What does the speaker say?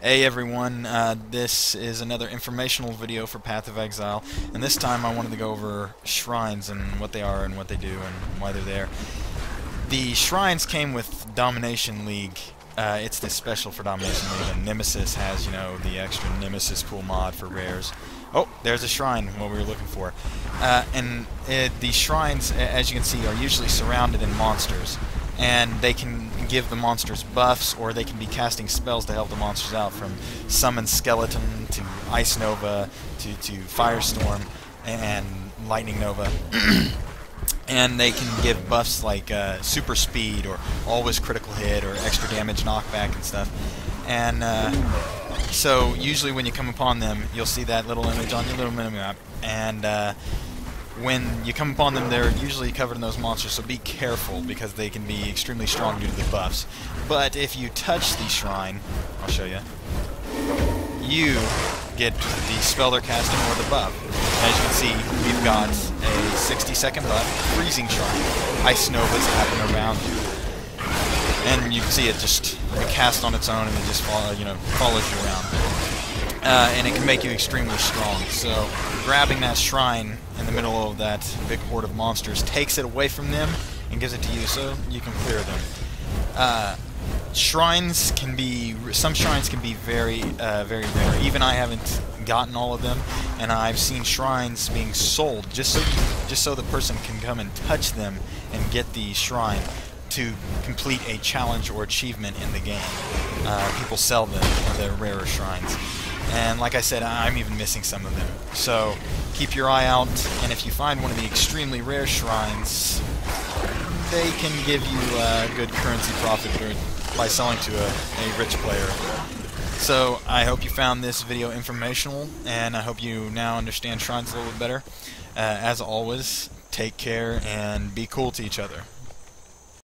Hey everyone, uh, this is another informational video for Path of Exile, and this time I wanted to go over shrines and what they are and what they do and why they're there. The shrines came with Domination League. Uh, it's the special for Domination League, and Nemesis has, you know, the extra Nemesis pool mod for rares. Oh, there's a shrine, what we were looking for. Uh, and it, the shrines, as you can see, are usually surrounded in monsters and they can give the monsters buffs, or they can be casting spells to help the monsters out, from Summon Skeleton to Ice Nova to, to Firestorm and Lightning Nova. and they can give buffs like uh, Super Speed, or Always Critical Hit, or Extra Damage Knockback and stuff. And uh, so usually when you come upon them, you'll see that little image on your little minimap, and uh, when you come upon them, they're usually covered in those monsters, so be careful because they can be extremely strong due to the buffs. But if you touch the shrine, I'll show you, you get the spell they're casting or the buff. As you can see, we've got a 60 second buff, Freezing Shrine, Ice Novas happen around you. And you can see it just cast on its own and it just follow, you know, follows you around uh, and it can make you extremely strong. So grabbing that shrine in the middle of that big horde of monsters takes it away from them and gives it to you so you can clear them. Uh, shrines can be some shrines can be very uh, very rare. Even I haven't gotten all of them, and I've seen shrines being sold just so just so the person can come and touch them and get the shrine to complete a challenge or achievement in the game. Uh, people sell them, the rarer shrines. And like I said, I'm even missing some of them. So keep your eye out, and if you find one of the extremely rare shrines, they can give you a good currency profit by selling to a, a rich player. So I hope you found this video informational, and I hope you now understand shrines a little bit better. Uh, as always, take care and be cool to each other.